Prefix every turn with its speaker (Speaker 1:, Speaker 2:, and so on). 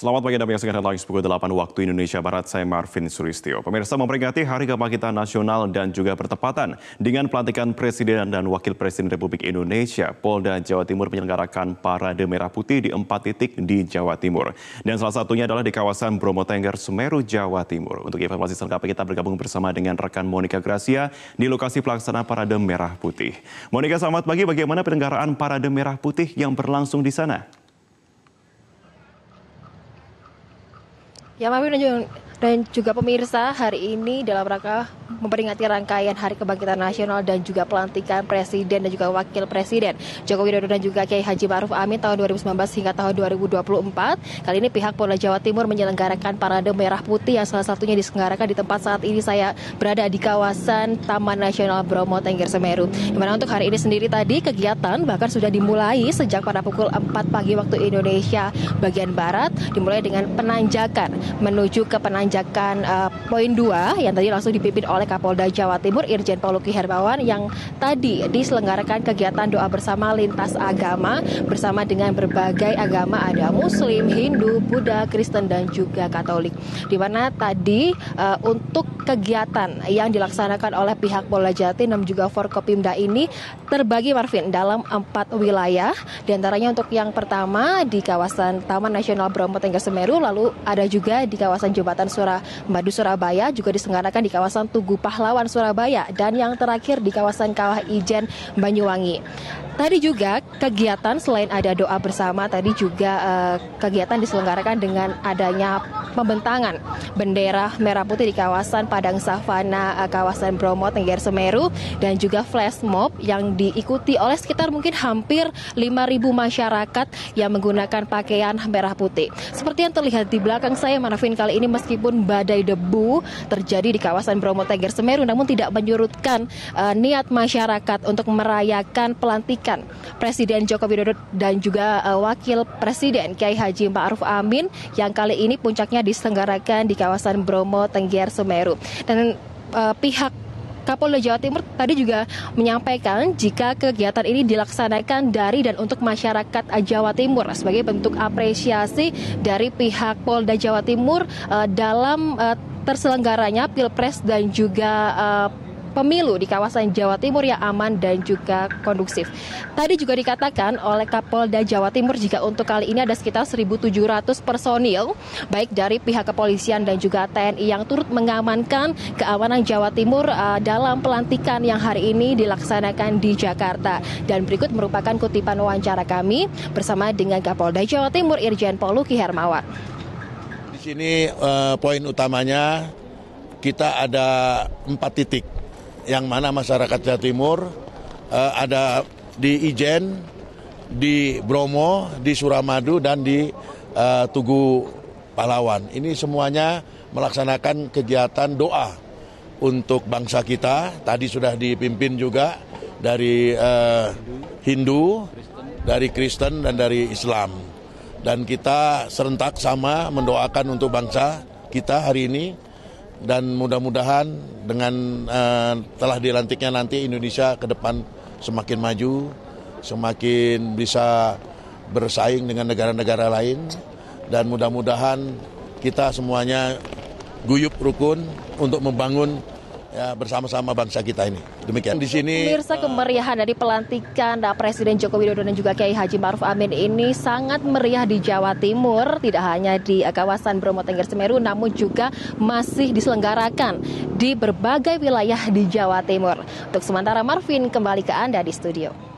Speaker 1: Selamat pagi Anda menyaksikan headlines pukul 8 waktu Indonesia Barat. Saya Marvin Suristio. Pemirsa memperingati Hari Kebangkitan Nasional dan juga bertepatan dengan pelantikan Presiden dan Wakil Presiden Republik Indonesia, Polda Jawa Timur menyelenggarakan Parade Merah Putih di empat titik di Jawa Timur. Dan salah satunya adalah di kawasan Bromo Tengger, Semeru, Jawa Timur. Untuk informasi selengkapnya kita bergabung bersama dengan rekan Monica Gracia di lokasi pelaksanaan Parade Merah Putih. Monica, selamat pagi. Bagaimana penyelenggaraan Parade Merah Putih yang berlangsung di sana?
Speaker 2: Ya, Mami dan juga pemirsa hari ini dalam rangka memperingati rangkaian Hari Kebangkitan Nasional dan juga pelantikan Presiden dan juga Wakil Presiden Joko Widodo dan juga Kiai Haji Ma'ruf Amin tahun 2019 hingga tahun 2024. Kali ini pihak Polda Jawa Timur menyelenggarakan Parade Merah Putih yang salah satunya diselenggarakan di tempat saat ini saya berada di kawasan Taman Nasional Bromo Tengger Semeru. Di mana untuk hari ini sendiri tadi kegiatan bahkan sudah dimulai sejak pada pukul 4 pagi waktu Indonesia bagian Barat dimulai dengan penanjakan menuju ke penanjakan menanjakan uh, poin 2 yang tadi langsung dipimpin oleh Kapolda Jawa Timur Irjen Poluki Hermawan yang tadi diselenggarakan kegiatan doa bersama lintas agama bersama dengan berbagai agama ada Muslim, Hindu, Buddha, Kristen dan juga Katolik. Di mana tadi uh, untuk kegiatan yang dilaksanakan oleh pihak Polda Jatim dan juga Forkopimda ini terbagi Marvin dalam empat wilayah. Di antaranya untuk yang pertama di kawasan Taman Nasional Bromo Tengger Semeru, lalu ada juga di kawasan Jembatan Sura Madu Surabaya juga diselenggarakan di kawasan Tugu Pahlawan Surabaya dan yang terakhir di kawasan Kawah Ijen Banyuwangi. Tadi juga kegiatan selain ada doa bersama, tadi juga uh, kegiatan diselenggarakan dengan adanya pembentangan bendera merah putih di kawasan Padang Savana, uh, kawasan Bromo, Tengger Semeru, dan juga flash mob yang diikuti oleh sekitar mungkin hampir 5.000 masyarakat yang menggunakan pakaian merah putih. Seperti yang terlihat di belakang saya, Manafin kali ini meskipun badai debu terjadi di kawasan Bromo, Tengger Semeru, namun tidak menyurutkan uh, niat masyarakat untuk merayakan pelantikan Presiden Joko Widodo dan juga uh, Wakil Presiden Kiai Haji Ma'ruf Amin yang kali ini puncaknya diselenggarakan di kawasan Bromo Tengger Semeru. Dan uh, pihak Kapolda Jawa Timur tadi juga menyampaikan jika kegiatan ini dilaksanakan dari dan untuk masyarakat Jawa Timur sebagai bentuk apresiasi dari pihak Polda Jawa Timur uh, dalam uh, terselenggaranya Pilpres dan juga uh, pemilu di kawasan Jawa Timur yang aman dan juga kondusif. Tadi juga dikatakan oleh Kapolda Jawa Timur jika untuk kali ini ada sekitar 1.700 personil baik dari pihak kepolisian dan juga TNI yang turut mengamankan keamanan Jawa Timur uh, dalam pelantikan yang hari ini dilaksanakan di Jakarta. Dan berikut merupakan kutipan wawancara kami bersama dengan Kapolda Jawa Timur Irjen Poluki Hermawan.
Speaker 3: Di sini uh, poin utamanya kita ada empat titik yang mana masyarakat Jawa Timur uh, ada di Ijen, di Bromo, di Suramadu dan di uh, Tugu Pahlawan. Ini semuanya melaksanakan kegiatan doa untuk bangsa kita. Tadi sudah dipimpin juga dari uh, Hindu, dari Kristen dan dari Islam. Dan kita serentak sama mendoakan untuk bangsa kita hari ini dan mudah-mudahan dengan uh, telah dilantiknya nanti Indonesia ke depan semakin maju, semakin bisa bersaing dengan negara-negara lain. Dan mudah-mudahan kita semuanya guyup rukun untuk membangun ya, bersama-sama bangsa kita ini. Demikian di sini.
Speaker 2: Pemirsa kemeriahan dari pelantikan Presiden Joko Widodo dan juga Kiai Haji Maruf Amin ini sangat meriah di Jawa Timur, tidak hanya di kawasan Bromo Tengger Semeru, namun juga masih diselenggarakan di berbagai wilayah di Jawa Timur. Untuk sementara Marvin kembali ke Anda di studio.